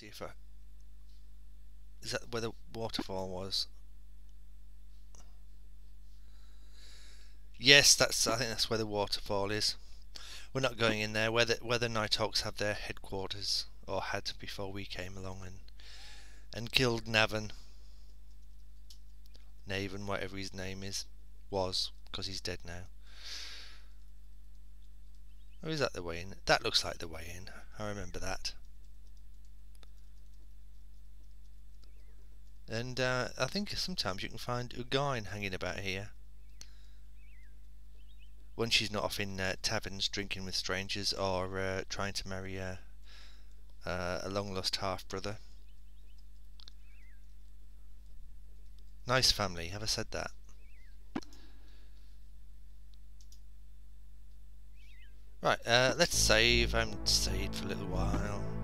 See if I... Is that where the waterfall was? Yes, that's. I think that's where the waterfall is. We're not going in there. Where the where the Nighthawks have their headquarters, or had before we came along and and killed Navan. Naven, whatever his name is, was because he's dead now. Or is that the way in? That looks like the way in. I remember that. And uh, I think sometimes you can find Ugain hanging about here when she's not off in uh, taverns drinking with strangers or uh, trying to marry a, a long lost half brother. Nice family, have I said that? Right, uh, let's save. I haven't saved for a little while.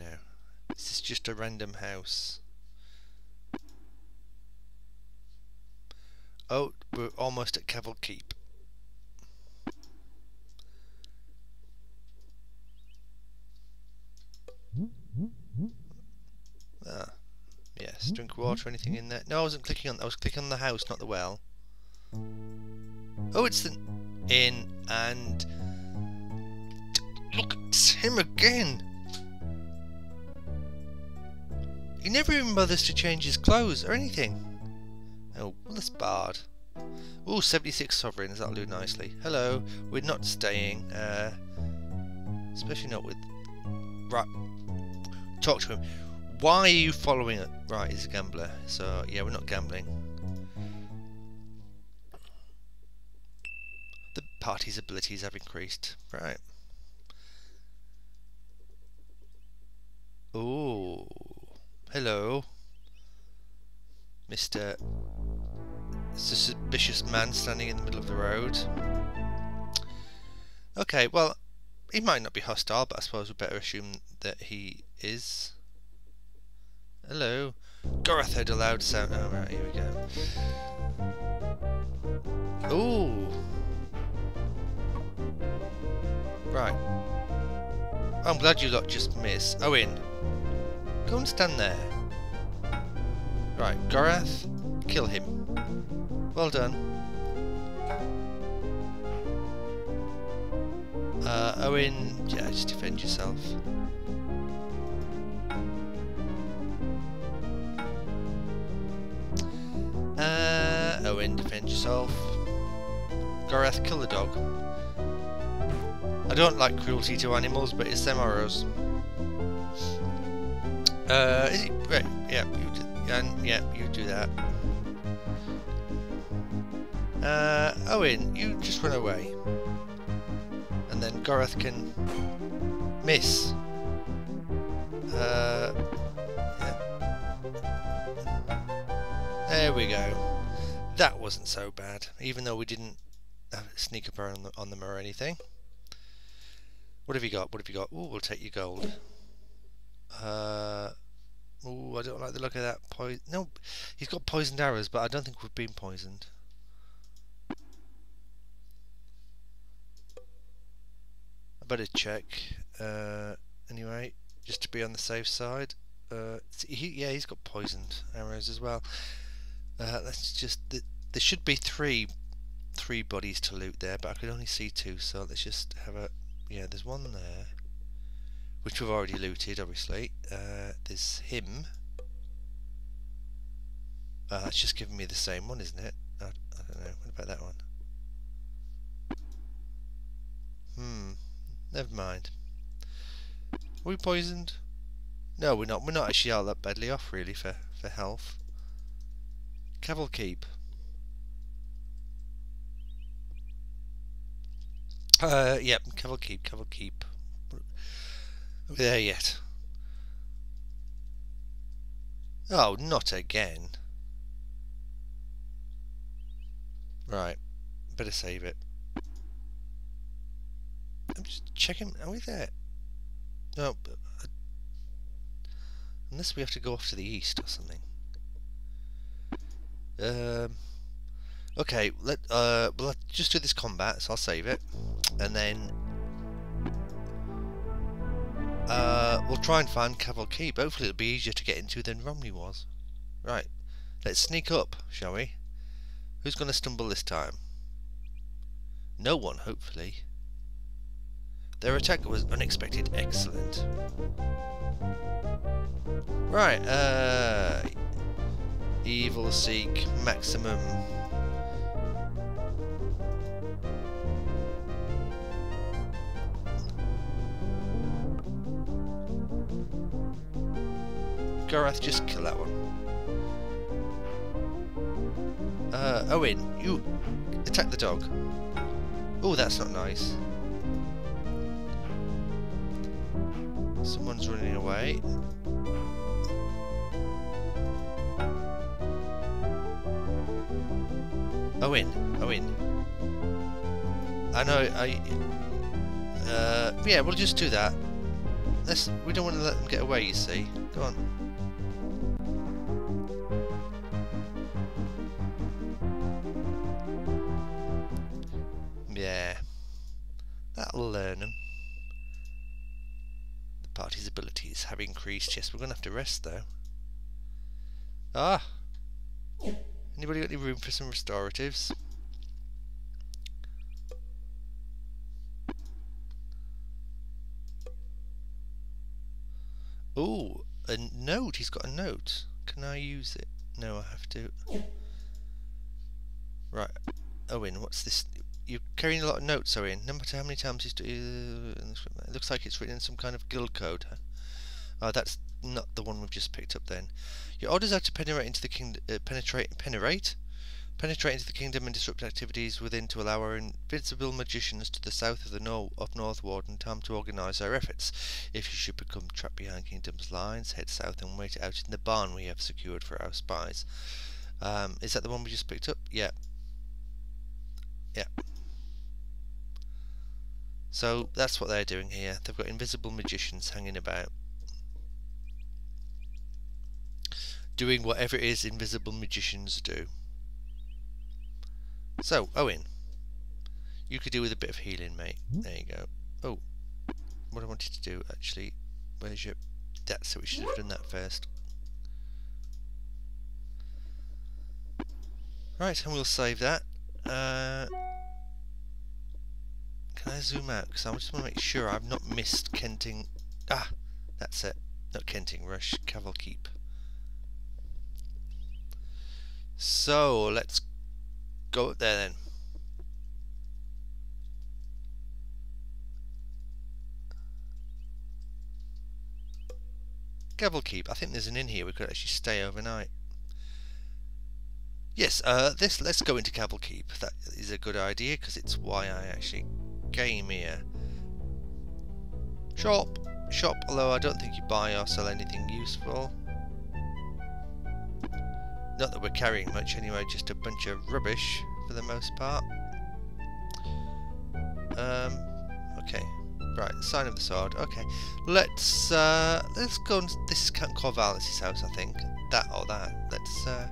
Now? This is just a random house. Oh, we're almost at Cavall Keep. Ah, yes. Drink water. Anything in there? No, I wasn't clicking on. That I was clicking on the house, not the well. Oh, it's the inn, and look, it's him again. He never even bothers to change his clothes or anything. Oh, well, that's bad. Oh, 76 sovereigns, that'll do nicely. Hello, we're not staying, uh, especially not with... Right, talk to him. Why are you following it? Right, he's a gambler, so yeah, we're not gambling. The party's abilities have increased. Right. Oh. Hello. Mr. Suspicious man standing in the middle of the road. Okay, well, he might not be hostile, but I suppose we better assume that he is. Hello. Gorath heard a loud sound. Oh, right, here we go. Ooh. Right. I'm glad you lot just missed. Owyn, Go and stand there. Right, Gorath, kill him. Well done. Uh, Owyn, yeah, just defend yourself. Uh, Owyn, defend yourself. Gorath, kill the dog. I don't like cruelty to animals, but it's them arrows. Uh, is he? Right, yeah, you do, and yeah, you do that. Uh, Owyn, you just run away. And then Gorath can miss. Uh, yeah. There we go. That wasn't so bad, even though we didn't sneak up on, the, on them or anything. What have you got? What have you got? Oh, we'll take your gold. Uh, oh, I don't like the look of that poison. No, he's got poisoned arrows, but I don't think we've been poisoned. I better check. Uh, anyway, just to be on the safe side. Uh, he, yeah, he's got poisoned arrows as well. Uh, let's just. Th there should be three, three bodies to loot there, but I could only see two. So let's just have a. Yeah, there's one there which we've already looted obviously. Uh, there's him. Uh, that's just giving me the same one isn't it? I, I don't know. What about that one? Hmm. Never mind. Are we poisoned? No we're not. We're not actually all that badly off really for, for health. Cavall Keep uh, yep, Cavall Keep, Cavall Keep there yet. Oh, not again. Right, better save it. I'm just checking. Are we there? No. Uh, unless we have to go off to the east or something. Um. Okay, let uh, well, just do this combat, so I'll save it, and then uh, we'll try and find Cavall Keep. Hopefully it'll be easier to get into than Romney was. Right, let's sneak up, shall we? Who's going to stumble this time? No one, hopefully. Their attack was unexpected. Excellent. Right, uh... Evil Seek Maximum Gorath, just kill that one. Uh, Owyn, you attack the dog. Oh, that's not nice. Someone's running away. Owyn, Owyn. I know, I... Uh, yeah, we'll just do that. Let's, we don't want to let them get away, you see. Go on. Abilities have increased. Yes, we're going to have to rest though. Ah! Anybody got any room for some restoratives? Oh, a note. He's got a note. Can I use it? No, I have to. Right. Owyn, what's this? you're carrying a lot of notes, sorry. No matter how many times you uh, it looks like it's written in some kind of guild code. Oh, that's not the one we've just picked up then. Your orders are to penetrate into the kingdom, uh, penetrate, penetrate, penetrate into the kingdom and disrupt activities within to allow our invincible magicians to the south of the Nor of Northwarden time to organise our efforts. If you should become trapped behind kingdom's lines, head south and wait out in the barn we have secured for our spies. Um, is that the one we just picked up? Yeah. Yeah. So that's what they're doing here. They've got invisible magicians hanging about. Doing whatever it is invisible magicians do. So, Owyn. You could do with a bit of healing, mate. There you go. Oh. What I wanted to do, actually. Where's your... That's so we should have done that first. Right, and we'll save that. Uh, can I zoom out? Because I just want to make sure I've not missed Kenting... Ah, that's it. Not Kenting Rush, Cavall Keep. So, let's go up there then. Cavall Keep. I think there's an inn here we could actually stay overnight. Yes, uh, this let's go into Cavall Keep. That is a good idea because it's why I actually game here. Shop. Shop, although I don't think you buy or sell anything useful. Not that we're carrying much anyway, just a bunch of rubbish for the most part. Um, okay. Right, sign of the sword. Okay, let's uh, let's go. On, this is Count Corvallis' house, I think. That or that. Let's uh,